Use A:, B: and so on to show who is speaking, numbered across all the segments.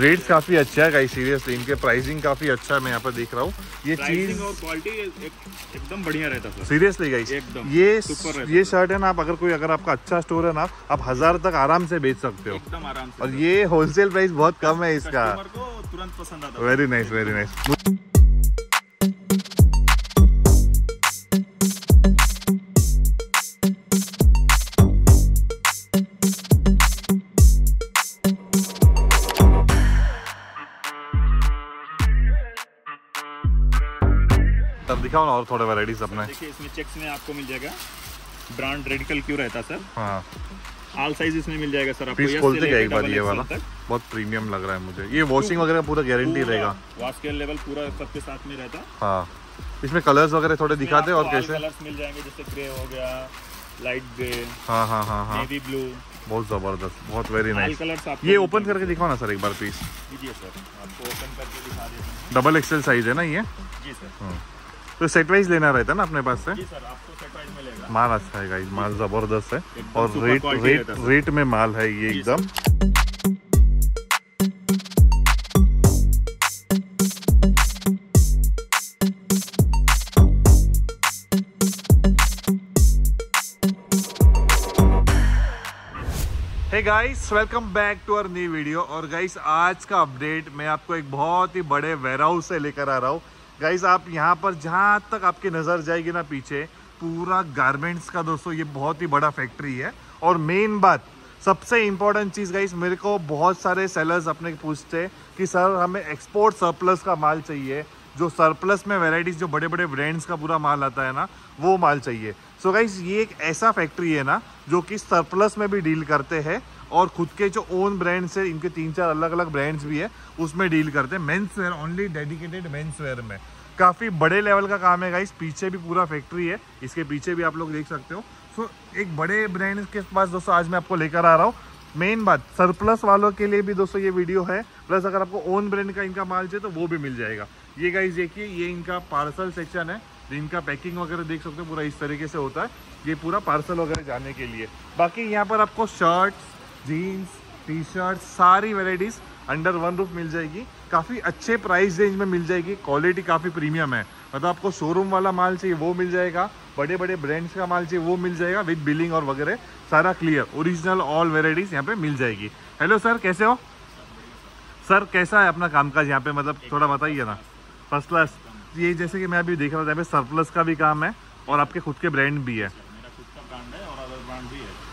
A: Rates काफ़ी अच्छा है गाइस सीरियसली इनके प्राइसिंग काफ़ी अच्छा है मैं यहाँ पर देख रहा हूँ। ये चीज़
B: और क्वालिटी एक- एकदम बढ़िया रहता है
A: सीरियसली गाइस ये ये शर्ट है ना आप अगर कोई अगर आपका अच्छा स्टोर है ना आप हज़ार तक आराम से बेच सकते हो।
B: एकदम आराम से
A: और ये होलसेल प्राइस बहुत कम है इसका।
B: तुरंत पसंद आता
A: वेरी नाइस वेरी नाइस थोड़े वैरायटीज अपने।
B: देखिए इसमें चेक्स में आपको मिल जाएगा। ब्रांड रेडिकल क्यों रहता सर
A: हाँ।
B: ऑल साइज़ इसमें मिल जाएगा सर आपको।
A: खोलते क्या एक बार ये वाला? बहुत प्रीमियम लग रहा है मुझे। ये वॉशिंग वगैरह पूरा गारंटी रहेगा।
B: वाश के लेवल पूरा सबके साथ में रहता।
A: हाँ। इसमें कलर्स वगैरह थोड़े दिखाते हैं और कैसे?
B: कलर्स मिल जाएँगे जैसे ग्रे हो गया लाइट ग्रे
A: हाँ हाँ हाँ हाँ।
B: नेवी ब्लू
A: बहुत ज़बरदस्त बहुत वेरी नाइस ये ओपन करके दिखाओ ना सर एक बार प्लीज़
B: लीजिए सर आपको ओपन करके दिखा देते हैं।
A: डबल एक्सेल साइज़ है ना ये?
B: जी सर
A: तो सेट वाइज लेना रहता है ना अपने पास से?
B: जी सर आपको सेट वाइज मिलेगा।
A: माल अच्छा है गाइस माल ज़बरदस्त है। और रेट रेट। रेट में माल है ये एकदम। Guys welcome back to our new video और गाइस आज का अपडेट मैं आपको एक बहुत ही बड़े वेयर हाउस से लेकर आ रहा हूँ। गाइस आप यहाँ पर जहाँ तक आपकी नज़र जाएगी ना पीछे, पूरा गारमेंट्स का दोस्तों, ये बहुत ही बड़ा फैक्ट्री है। और मेन बात, सबसे इम्पोर्टेंट चीज़ गाइज़ मेरे को बहुत सारे सेलर्स अपने पूछते कि, सर, हमें एक्सपोर्ट सरप्लस का माल चाहिए। जो सरप्लस में वेराइटीज जो बड़े बड़े ब्रांड्स का पूरा माल आता है ना, वो माल चाहिए। सो so गाइस ये एक ऐसा फैक्ट्री है ना, जो कि सरप्लस में भी डील करते हैं। और खुद के जो ओन ब्रांड्स है, इनके तीन चार अलग अलग ब्रांड्स भी है, उसमें डील करते हैं। Men's wear only dedicated men's wear में। काफ़ी बड़े लेवल का काम है गाइस पीछे भी पूरा फैक्ट्री है। इसके पीछे भी आप लोग देख सकते हो। सो एक बड़े ब्रांड के पास, दोस्तों, आज मैं आपको लेकर आ रहा हूँ। मेन बात सरप्लस वालों के लिए भी, दोस्तों, ये वीडियो है। प्लस अगर आपको ओन ब्रांड का इनका माल चाहिए तो वो भी मिल जाएगा। ये गाइस देखिए, ये इनका पार्सल सेक्शन है। इनका पैकिंग वगैरह देख सकते हो, पूरा इस तरीके से होता है। ये पूरा पार्सल वगैरह जाने के लिए। बाकी यहाँ पर आपको शर्ट्स जीन्स टी शर्ट सारी वेराइटीज अंडर वन रूफ मिल जाएगी। काफ़ी अच्छे प्राइस रेंज में मिल जाएगी। क्वालिटी काफ़ी प्रीमियम है। मतलब आपको शोरूम वाला माल चाहिए वो मिल जाएगा। बड़े बड़े ब्रांड्स का माल चाहिए वो मिल जाएगा विद बिलिंग और वगैरह। सारा क्लियर ओरिजिनल ऑल वेराइटीज यहाँ पे मिल जाएगी। हेलो सर कैसे हो? सर कैसा है अपना कामकाज यहाँ पे? मतलब थोड़ा बताइए ना। फ़र्स्ट क्लास ये जैसे कि मैं अभी देख रहा था यहाँ पे सरप्लस का भी काम है और आपके खुद के ब्रांड भी है।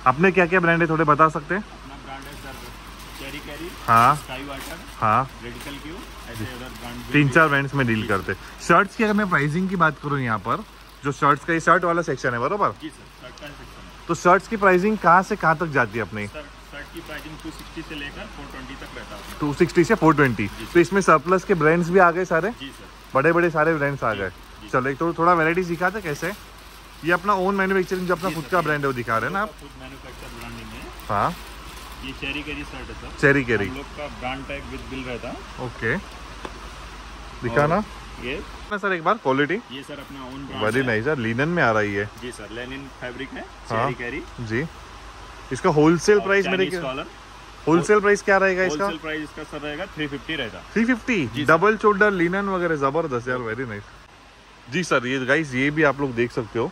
A: अपने क्या क्या ब्रांड है थोड़े बता सकते हैं?
B: हाँ।
A: हाँ। तीन चार ब्रांड्स में डील करते। शर्ट्स की अगर मैं प्राइसिंग की बात करूँ यहाँ पर जो शर्ट्स का ये शर्ट वाला सेक्शन है बरोबर? तो शर्ट्स की प्राइसिंग कहाँ से कहाँ तक जाती है अपनी?
B: सर शर्ट की प्राइसिंग 260 से लेकर 420 तक रहता है।
A: 260 से 420 तो इसमें सरप्लस के ब्रांड्स भी आ गए सारे? बड़े बड़े सारे ब्रांड्स आ गए। चलो एक तो थोड़ा वेराइटीज दिखाते कैसे? ये अपना ओन मैन्युफैक्चरिंग जो अपना खुद का ब्रांड है वो दिखा रहे हैं ना आप?
B: हाँ। ये चेरी कैरी शर्ट है सर
A: चेरी कैरी
B: लोग का ब्रांड टैग विद बिल रहता है।
A: ओके दिखाना।
B: ये
A: सर एक बार क्वालिटी
B: ये सर अपना own brand
A: very nice sir linen में आ रही है।
B: जी सर लेनिन फैब्रिक है
A: हाँ।
B: कैरी
A: जी। इसका होलसेल प्राइस मेरे होलसेल प्राइस क्या रहेगा इसका?
B: होलसेल प्राइस इसका सर रहेगा 350 रहता।
A: 350 डबल शोल्डर लिनन वगैरह ज़बरदस्त यार वेरी नाइस जी सर ये गाइस ये भी आप लोग देख सकते हो।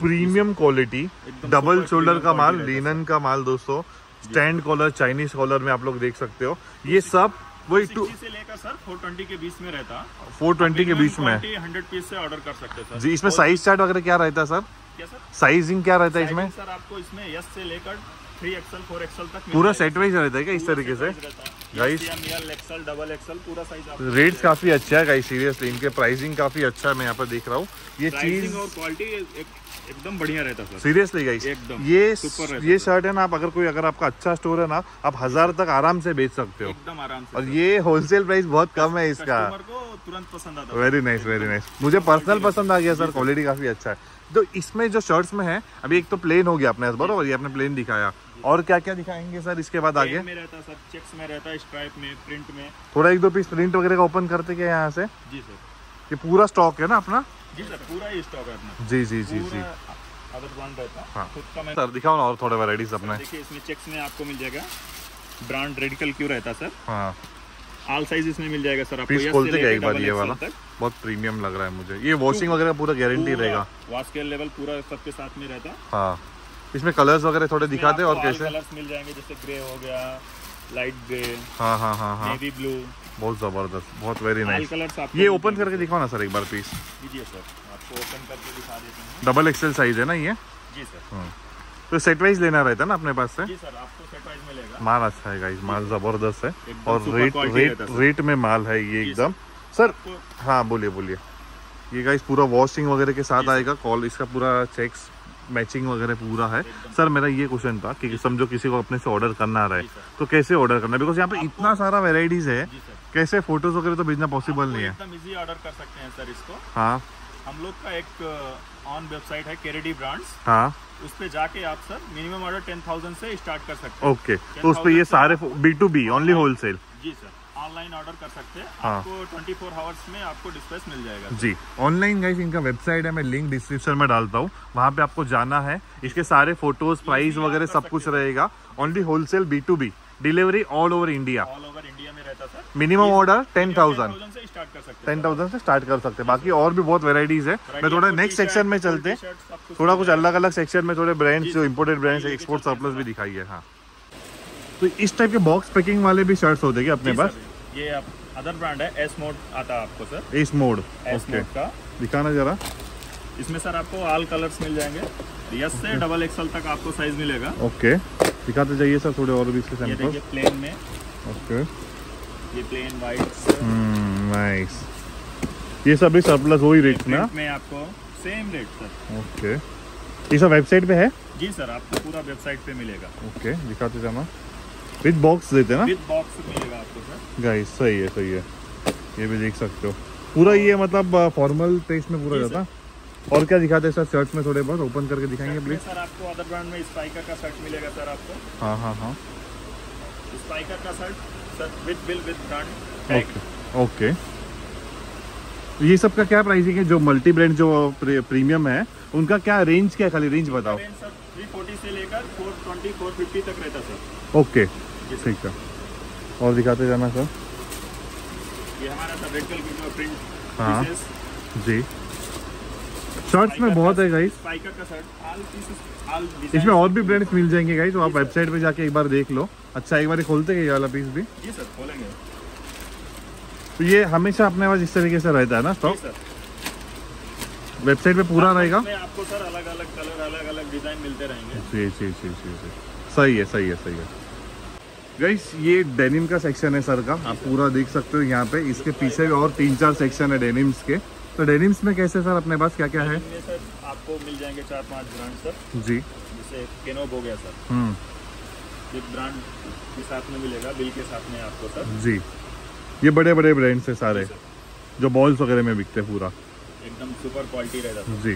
A: प्रीमियम क्वालिटी डबल शोल्डर का माल लिनन का माल दोस्तों। स्टैंड कॉलर चाइनीज़ कॉलर में आप लोग देख सकते हो। ये सब वही टू
B: से लेकर सर 420 के बीच में रहता।
A: फोर ट्वेंटी के बीच में।
B: 100 पीस से ऑर्डर कर सकते हैं सर।
A: जी इसमें साइज़ चार्ट वगैरह क्या रहता है सर?
B: क्या सर?
A: साइजिंग क्या रहता है इसमें?
B: सर आपको इसमें यस से लेकर 3XL 4XL तक मिल
A: पूरा सेट वाइज रहता है क्या इस तरीके से?
B: एक्सएल आप
A: रेट्स काफ़ी अच्छा है गाइस सीरियसली इनके प्राइसिंग काफ़ी अच्छा है मैं यहाँ पर देख रहा हूँ। ये चीज़
B: और क्वालिटी एकदम बढ़िया रहता सर।
A: सीरियसली गाइस
B: एकदम,
A: ये
B: रहता
A: ये शर्ट है ना आप अगर कोई अगर आपका अच्छा स्टोर है ना आप हज़ार तक आराम से बेच सकते हो।
B: एकदम आराम से
A: और ये होलसेल प्राइस बहुत कम है इसका।
B: तुरंत पसंद आता
A: वेरी नाइस वेरी नाइस मुझे पर्सनल पसंद आ गया सर क्वालिटी काफ़ी अच्छा है। तो इसमें जो शर्ट्स में है अभी एक तो प्लेन हो गया अपने पास, बरोबर ये आपने प्लेन दिखाया। और क्या क्या दिखाएँगे सर इसके बाद आगे?
B: में रहता सर चेक्स में रहता स्ट्राइप में प्रिंट में।
A: थोड़ा एक दो पीस प्रिंट वगैरह का ओपन करते क्या यहाँ से?
B: जी सर
A: ये पूरा स्टॉक है ना अपना?
B: जी सर पूरा ही स्टॉक है अपना।
A: जी जी जी जी।
B: अदर ब्रांड रहता है।
A: हाँ।
B: खुद का मैं
A: सर दिखाओ ना और थोड़े वैरायटीज अपने।
B: देखिए इसमें चेक्स में आपको मिल जाएगा। ब्रांड रेडिकल क्यों रहता है सर?
A: हाँ।
B: ऑल साइज़ इसमें मिल जाएगा सर आपको। से
A: खोलते एक बार ये वाला? बहुत प्रीमियम लग रहा है मुझे। ये वॉशिंग वगैरह पूरा गारंटी रहेगा।
B: वॉश के लेवल पूरा सबके साथ में रहता।
A: हाँ। इसमें कलर्स वगैरह थोड़े दिखाते और कैसे?
B: कलर्स मिल जाएँगे जैसे ग्रे हो गया लाइट ग्रे
A: हाँ हाँ हाँ हाँ।
B: नेवी ब्लू
A: बहुत ज़बरदस्त बहुत वेरी नाइस ये ओपन करके दिखाओ ना सर एक बार पीस
B: सर आपको ओपन करके दिखा देते हैं।
A: डबल एक्सेल साइज़ है ना ये?
B: जी सर।
A: हम्म। तो सेट वाइज लेना रहता है ना अपने पास से?
B: जी सर आपको सेट वाइज मिलेगा।
A: माल अच्छा है गाइस माल ज़बरदस्त है। और रेट रेट रेट में माल है ये एकदम। सर हाँ बोलिए बोलिए। ये गाइस पूरा वॉशिंग वगैरह के साथ आएगा कॉल इसका पूरा चेक्स मैचिंग वगैरह पूरा है। सर मेरा ये क्वेश्चन था कि समझो किसी को अपने से ऑर्डर करना रहे। तो कैसे ऑर्डर करना बिकॉज़ यहाँ पे इतना सारा वेराइटीज है कैसे फ़ोटोज़ वगैरह तो भेजना पॉसिबल नहीं है।
B: इजी ऑर्डर कर सकते हैं सर इसको।
A: हाँ।
B: हम लोग का एक ऑन वेबसाइट है केरेडी ब्रांड्स
A: हाँ।
B: उस पे जाके आप sir minimum order ten thousand से स्टार्ट कर सकते हैं।
A: ओके तो उस पर ये सारे B to B only wholesale
B: ji sir. Online order कर सकते हैं।
A: हाँ।
B: आपको ट्वेंटी फोर आवर्स में आपको डिस्पैच मिल जाएगा।
A: जी ऑनलाइन गाइस इनका वेबसाइट है मैं लिंक डिस्क्रिप्शन में डालता हूँ। वहाँ पे आपको जाना है। इसके सारे फ़ोटोज़ प्राइस वगैरह सब कुछ रहेगा। Only wholesale B to B delivery all over India
B: all over India में रहता sir
A: minimum order ten thousand
B: 10,000 से स्टार्ट कर सकते
A: टेन थाउज़ेंड से स्टार्ट कर सकते हैं। बाकी और भी बहुत वेराइटीज है। मैं थोड़ा नेक्स्ट सेक्शन में चलते थोड़ा कुछ अलग अलग सेक्शन में थोड़े ब्रांड्स
B: जो
A: इम्पोर्टेड ब्रांड्स एक्सपोर्ट सरप्लस भी
B: दिखाई
A: है। हाँ। तो इस टाइप के बॉक्स पैकिंग वाले भी शर्ट्स होते हैं अपने पास?
B: ये आप अदर ब्रांड है एस मोड आता है आपको सर
A: इस मोड
B: एस मोड का।
A: दिखाना जरा।
B: इसमें सर आपको ऑल कलर्स मिल जाएँगे। यस से डबल एक्सएल तक आपको साइज़ मिलेगा।
A: ओके दिखाते जाइए सर थोड़े और भी इसके
B: ये
A: सैंपल
B: देखिए प्लेन में।
A: ओके
B: ये प्लेन वाइट
A: नाइस ये सभी सरप्लस वही रेट में
B: में आपको सेम रेट सर
A: ओके ये सब वेबसाइट पे है?
B: जी सर आपको पूरा वेबसाइट पे मिलेगा।
A: ओके दिखाते जाना। विद बॉक्स देते हैं ना?
B: विद बॉक्स मिलेगा आपको
A: गाइस सही है सही है। ये भी देख सकते हो। पूरा ये मतलब फॉर्मल टेस्ट में पूरा जाता? और क्या दिखाते हैं सर शर्ट में थोड़े बहुत? ओपन करके दिखाएँगे प्लीज़
B: सर आपको अदर ब्रांड में स्पाइकर का शर्ट मिलेगा सर आपको।
A: हाँ हाँ हाँ।
B: स्पाइकर का shirt sir with bill with brand
A: okay okay ये सब का क्या प्राइसिंग है? जो मल्टी ब्रांड जो प्री, प्रीमियम है उनका क्या रेंज क्या है खाली? रेंज बताओ।
B: रेंज सर 340 से लेकर 420 450 तक रहता सर
A: ओके ठीक है। और दिखाते जाना सर।
B: ये हमारा सर रेड कलर की जो प्रिंट
A: हाँ। जी। शर्ट्स में बहुत है गाइस इसमें और भी ब्रांड्स मिल जाएँगे गाइस तो आप वेबसाइट पे जाके एक बार देख लो। अच्छा एक बार खोलते हैं ये वाला पीस भी।
B: जी सर खोलेंगे।
A: तो ये हमेशा अपने पास इस तरीके से रहता है ना स्टॉक वेबसाइट पे पूरा रहेगा?
B: आपको सर अलग अलग कलर अलग अलग डिज़ाइन मिलते रहेंगे।
A: जी जी जी जी। सही है सही है सही है। गाइस ये डेनिम का सेक्शन है सर का। आप पूरा देख सकते हो यहाँ पे। इसके पीछे और तीन चार सेक्शन है डेनिम्स के। तो डेनिम्स में कैसे सर अपने पास क्या क्या है?
B: सर आपको मिल जाएँगे चार पाँच ब्रांड सर।
A: जी।
B: जैसे केनोब हो गया सर।
A: हम्म।
B: ब्रांड के साथ में मिलेगा बिल के साथ में आपको सर।
A: जी। ये बड़े बड़े ब्रांड्स है सारे जो बॉल्स वगैरह में बिकते हैं पूरा।
B: एकदम सुपर क्वालिटी रहता सर।
A: जी।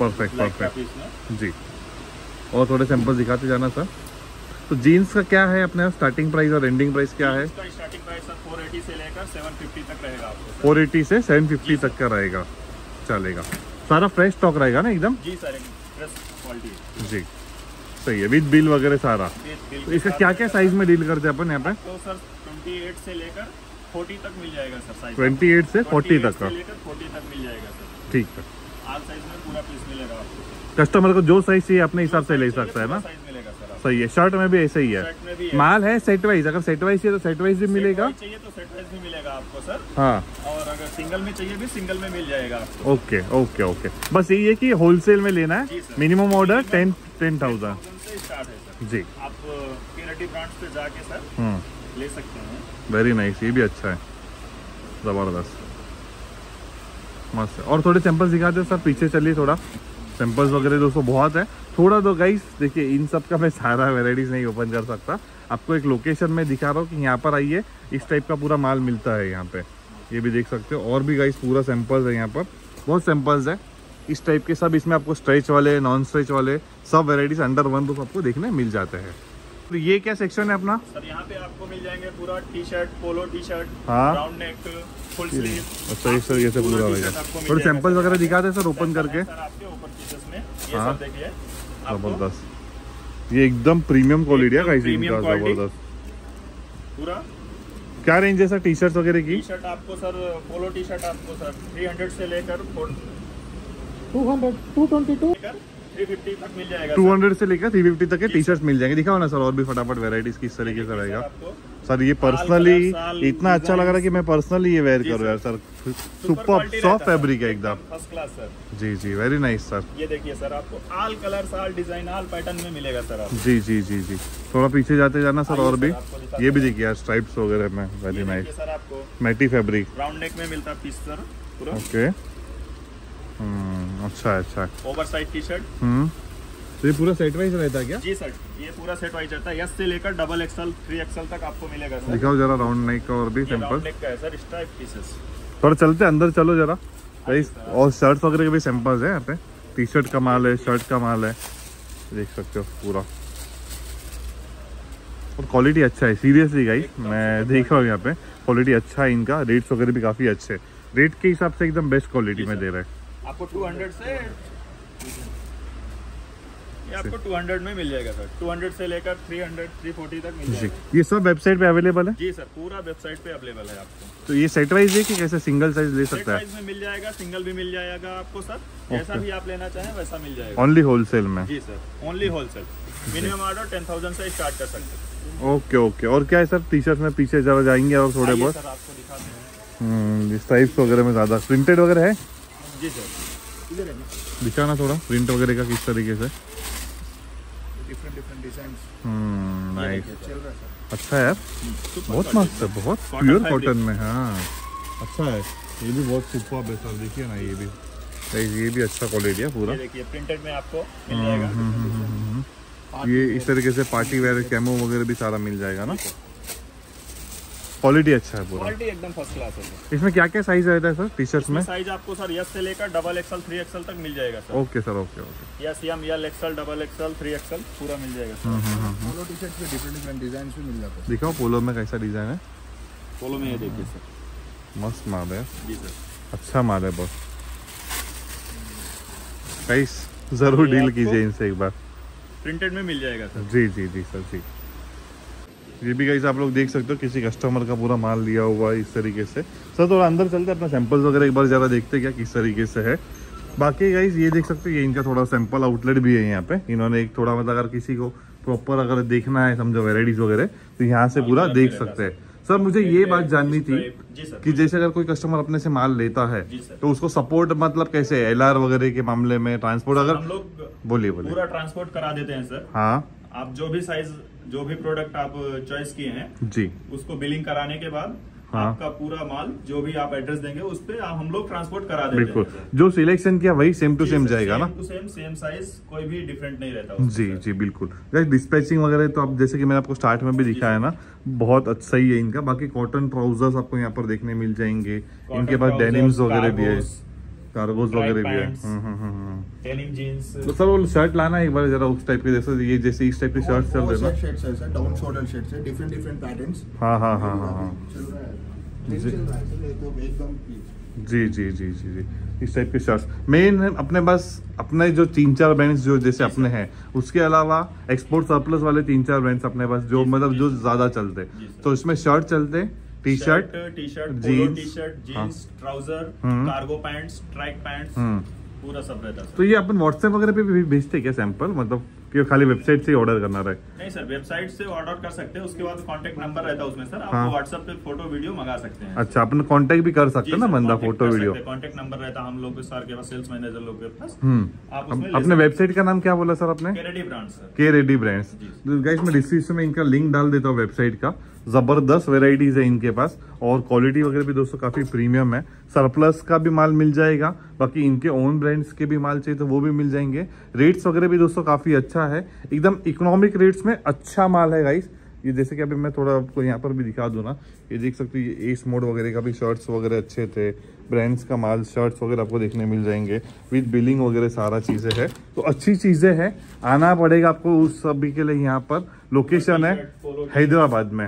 A: परफेक्ट परफेक्ट जी। और थोड़े सैंपल दिखाते जाना सर। तो जीन्स का क्या है अपने? स्टार्टिंग प्राइस और एंडिंग प्राइस क्या है?
B: इसका स्टार्टिंग प्राइस सर 480 से लेकर 750 तक रहेगा आपको सर
A: 480 से 750 तक का रहेगा। चलेगा। सारा फ्रेश स्टॉक रहेगा ना एकदम?
B: जी सर फ्रेश क्वालिटी
A: जी। सही है विद बिल वगैरह सारा। तो इसका क्या क्या साइज़ में डील करते हैं अपन यहाँ पे?
B: तो सर 28 से लेकर 40 तक मिल जाएगा सर साइज़
A: 28 से 40 तक का।
B: 40 तक मिल जाएगा सर
A: ठीक है।
B: आल साइज़ में पूरा पीस मिलेगा आपको।
A: कस्टमर को जो साइज़ चाहिए अपने हिसाब से ले सकता है ना? सही है। शर्ट में भी ऐसा ही है।
B: है।
A: माल है सेट वाइज अगर सेट वाइज चाहिए तो सेट वाइज भी मिलेगा।
B: चाहिए तो सेट वाइज भी मिलेगा आपको सर
A: हाँ।
B: और अगर सिंगल में चाहिए भी सिंगल में मिल जाएगा
A: ओके ओके ओके। बस यही है कि होलसेल में लेना है। Minimum order ten ten thousand
B: 1000 से स्टार्ट है सर
A: जी।
B: आप पे जाके सर
A: हम्म
B: ले सकते हैं।
A: वेरी नाइस ये भी अच्छा है। ज़बरदस्त। मस्त। और थोड़े सैंपल्स दिखाते हैं सर पीछे चलिए थोड़ा। सैंपल्स वगैरह दोस्तों बहुत है। थोड़ा तो गाइस देखिए इन सब का मैं सारा वेराइटीज नहीं ओपन कर सकता। आपको एक लोकेशन में दिखा रहा हूँ कि यहाँ पर आइए इस टाइप का पूरा माल मिलता है यहाँ पे। ये भी देख सकते हो और भी गाइस पूरा सैंपल्स है यहाँ पर। बहुत सैंपल्स है। इस टाइप के सब इसमें आपको स्ट्रेच वाले नॉन स्ट्रेच वाले सब वेराइटीज अंडर वन रूफ आपको देखने मिल जाते हैं। तो ये क्या सेक्शन है अपना?
B: सर यहाँ पे आपको मिल जाएँगे पूरा T shirt polo T shirt
A: हाँ।
B: राउंड नेक फुल स्लीव
A: अच्छा इस तरीके से पूरा रहेगा थोड़े सैंपल्स वगैरह दिखाते हैं सर ओपन करके
B: ओपन में। ये
A: हाँ। ज़बरदस्त। ये एकदम प्रीमियम क्वालिटी है गाइस इनका ज़बरदस्त।
B: पूरा?
A: क्या रेंज है सर टी शर्ट वगैरह की?
B: टी शर्ट आपको सर पोलो टी शर्ट आपको सर 300 से लेकर
C: two hundred to twenty to
B: three fifty तक मिल जाएगा
A: 200 से लेकर 350 तक के टी शर्ट मिल जाएँगे। दिखाओ ना सर और भी फटाफट वेराइटीज किस तरीके से
B: सर
A: रहेगा।
B: आपको।
A: सर ये पर्सनली इतना अच्छा लग रहा है कि मैं पर्सनली ये वेयर करूँ यार सर सुपर सॉफ्ट फैब्रिक है एकदम।
B: फ़र्स्ट क्लास सर
A: जी जी वेरी नाइस सर
B: ये देखिए सर आपको all colour all design all pattern में मिलेगा सर
A: जी जी जी जी। थोड़ा पीछे जाते जाना सर और भी। ये भी देखिए यार स्ट्राइप्स वगैरह में वेरी नाइस
B: सर आपको
A: मैटी फैब्रिक
B: राउंड नेक में मिलता पीस सर पूरा।
A: ओके अच्छा अच्छा
B: ओवर साइज़ टी शर्ट
A: हम्म। तो ये पूरा सेट वाइज रहता है क्या?
B: जी सर ये पूरा सेट वाइज रहता है। यस से लेकर डबल एक्सएल थ्री एक्सएल तक आपको मिलेगा सर
A: दिखाओ जरा राउंड नेक का और भी सिंपल
B: राउंड नेक का है सर स्ट्राइप पीसेस
A: थोड़ा चलते अंदर चलो जरा। गाइस और शर्ट्स वगैरह के भी सैंपल्स हैं यहाँ पे। टी शर्ट का माल है शर्ट का माल है। देख सकते हो पूरा। और क्वालिटी अच्छा है सीरियसली गाइस मैं देख रहा हूँ यहाँ पे। क्वालिटी अच्छा है इनका रेट्स वगैरह भी काफ़ी अच्छे। रेट के हिसाब से एकदम बेस्ट क्वालिटी में दे रहे हैं।
B: आपको 200 से ये आपको 200 में मिल जाएगा सर 200 से लेकर 300 340 तक मिल जाएगा।
A: ये सब वेबसाइट पे अवेलेबल है?
B: जी सर पूरा वेबसाइट पे अवेलेबल है आपको।
A: तो ये सेट वाइज है कि कैसे सिंगल साइज़ ले सकता है?
B: में मिल जाएगा सिंगल भी मिल जाएगा आपको सर जैसा भी आप लेना चाहें वैसा मिल जाएगा।
A: ओनली होलसेल में?
B: जी sir only wholesale minimum order ten thousand से स्टार्ट कर सकते हैं।
A: ओके ओके और क्या है सर टी शर्ट में पीछे जरा जाएँगे और थोड़े बहुत? हम्म स्ट्राइप्स वगैरह में ज़्यादा। प्रिंटेड वगैरह है?
B: जी सर इधर है
A: दिखाना थोड़ा प्रिंट वगैरह का किस तरीके से
C: डिफरेंट डिफरेंट डिज़ाइन
A: हम्म
B: ये
A: नाइस
B: देखिए
C: चल रहा है सर
A: अच्छा है यार। बहुत मस्त है बहुत प्योर कॉटन में हाँ। अच्छा है। ये भी बहुत सुपर है सर देखिए ना ये भी। ये भी अच्छा क्वालिटी है पूरा।
B: देखिए प्रिंटेड में आपको मिल
A: हम्म,
B: जाएगा।
A: ये इस तरीके से पार्टी वेयर कैमो वगैरह भी सारा मिल जाएगा ना? क्वालिटी अच्छा है पूरा।
B: क्वालिटी एकदम फ़र्स्ट क्लास है।
A: इसमें क्या क्या साइज़ रहता है सर टी शर्ट में?
B: साइज़ आपको सर यस से लेकर डबल एक्सएल थ्री एक्सएल तक मिल जाएगा sir
A: okay sir okay okay
B: S M L XL double XL three XL पूरा मिल जाएगा
A: हम्म,
B: सर
C: पोलो टी शर्ट पे डिफरेंट डिफरेंट डिज़ाइन भी मिल जाते हैं।
A: दिखाओ पोलो में कैसा डिज़ाइन है?
B: पोलो में ये देखिए सर
A: मस्त माल है।
B: जी सर
A: अच्छा माल है बहुत ज़रूर डील कीजिए इनसे एक बार।
B: प्रिंटेड में मिल जाएगा सर
A: जी जी जी सर जी। ये भी गाइस आप लोग देख सकते हो किसी कस्टमर का पूरा माल लिया हुआ है इस तरीके से। सर थोड़ा अंदर चलते अपना सैंपल्स वगैरह एक बार ज़्यादा देखते क्या किस तरीके से है। बाकी गाइस ये देख सकते हो ये इनका थोड़ा सैंपल आउटलेट भी है यहाँ पे। इन्होंने एक थोड़ा मतलब अगर किसी को प्रॉपर अगर देखना है समझो वेराइटीज वगैरह तो यहाँ से पूरा देख सकते हैं। सर मुझे ये बात जाननी थी कि जैसे अगर कोई कस्टमर अपने से माल लेता है तो उसको सपोर्ट मतलब कैसे एलआर वगैरह के मामले में ट्रांसपोर्ट
B: हम
A: अगर
B: लोग
A: बोलिए बोलिए।
B: पूरा ट्रांसपोर्ट करा देते हैं सर।
A: हाँ।
B: आप जो भी साइज़ जो भी प्रोडक्ट आप चॉइस किए हैं
A: जी।
B: उसको बिलिंग कराने के बाद
A: हाँ।
B: आपका पूरा माल जो भी आप एड्रेस देंगे उस पे आप- हम लोग ट्रांसपोर्ट करा देते
A: बिल्कुल। जो सिलेक्शन किया वही सेम टू सेम जाएगा ना?
B: टू सेम सेम साइज़ कोई भी डिफरेंट नहीं रहता
A: जी जी बिल्कुल। डिस्पैचिंग वगैरह तो आप जैसे कि मैंने आपको स्टार्ट में भी दिखाया ना बहुत अच्छा ही है इनका। बाकी कॉटन ट्राउजर्स आपको यहाँ पर देखने मिल जाएँगे। इनके पास डेनिम्स वगैरह भी है। कार्गोज वगैरह भी है। हम्म, हम्म, हम्म।
B: डेनिम
A: तो सर वो शर्ट लाना एक बार जरा उस टाइप के जैसे ये जैसे इस टाइप के शर्ट चल रहे हैं ना।
C: शर्ट्स है सर डाउन शोल्डर शर्ट्स है डिफरेंट डिफरेंट पैटर्न्स
A: हाँ हाँ हाँ हाँ हाँ।
C: चल रहा है।
A: जी। जी जी जी जी जी। इस टाइप के शर्ट्स मेन अपने पास अपने जो तीन चार ब्रांड्स जो जैसे अपने हैं उसके अलावा एक्सपोर्ट सरप्लस वाले तीन चार ब्रांड्स अपने पास जो मतलब
B: जो
A: ज़्यादा चलते। तो इसमें शर्ट चलते T shirt
B: T shirt jeans T shirt jeans trouser. Cargo pants track pants पूरा सब रहता है
A: तो ये अपन व्हाट्सएप वगैरह पे भी भेजते हैं क्या सैंपल मतलब कि खाली वेबसाइट से ऑर्डर करना रहे।
B: नहीं सर वेबसाइट से ऑर्डर कर सकते हैं उसके बाद कांटेक्ट नंबर रहता है उसमें सर।
A: हाँ।
B: आप व्हाट्सएप पे फ़ोटो वीडियो मंगा सकते हैं।
A: अच्छा अपन कांटेक्ट भी कर सकते हैं ना बंदा फ़ोटो वीडियो
B: कांटेक्ट नंबर रहता है हम लोग के सर के पास सेल्स मैनेजर लोग के पास।
A: हम्म।
B: आप
A: अपने वेबसाइट का नाम क्या बोला सर आपने? के रेडी ब्रांड्स। गाइस मैं डिस्क्रिप्शन में इनका लिंक डाल देता हूँ वेबसाइट का। ज़बरदस्त वेराइटीज है इनके पास। और क्वालिटी वगैरह भी दोस्तों काफ़ी प्रीमियम है। सरप्लस का भी माल मिल जाएगा। बाकी इनके ओन ब्रांड्स के भी माल चाहिए तो वो भी मिल जाएँगे। रेट्स वगैरह भी दोस्तों काफ़ी अच्छा है। एकदम इकोनॉमिक रेट्स में अच्छा माल है गाइस ये जैसे कि अभी मैं थोड़ा आपको यहाँ पर भी दिखा दूँ ना ये देख सकते हो ये एस मोड वगैरह का भी शर्ट्स वगैरह अच्छे थे। ब्रांड्स का माल शर्ट्स वगैरह आपको देखने मिल जाएँगे। विद बिलिंग वगैरह सारा चीज़ें है। तो अच्छी चीज़ें हैं। आना पड़ेगा आपको उस सभी के लिए यहाँ पर। लोकेशन है। हैदराबाद में।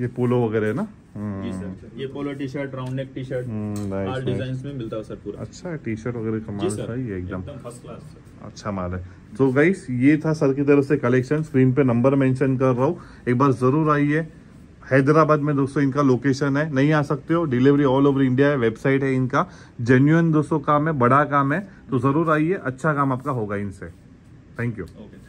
A: ये पोलो वगैरह है ना?
B: जी सर ये polo T shirt round neck T shirt all design में मिलता है सर पूरा।
A: अच्छा टी शर्ट वगैरह का माल सही है एकदम।
B: फ़र्स्ट क्लास
A: अच्छा माल है। तो गाइस ये था सर की तरफ़ से कलेक्शन स्क्रीन पे नंबर मेंशन कर रहा हूँ। एक बार ज़रूर आइए। हैदराबाद में दोस्तों इनका लोकेशन है। नहीं आ सकते हो। डिलीवरी ऑल ओवर इंडिया है। वेबसाइट है इनका। जेन्युइन दोस्तों काम है बड़ा काम है। तो ज़रूर आइए। अच्छा काम आपका होगा इनसे। Thank you
B: okay thank you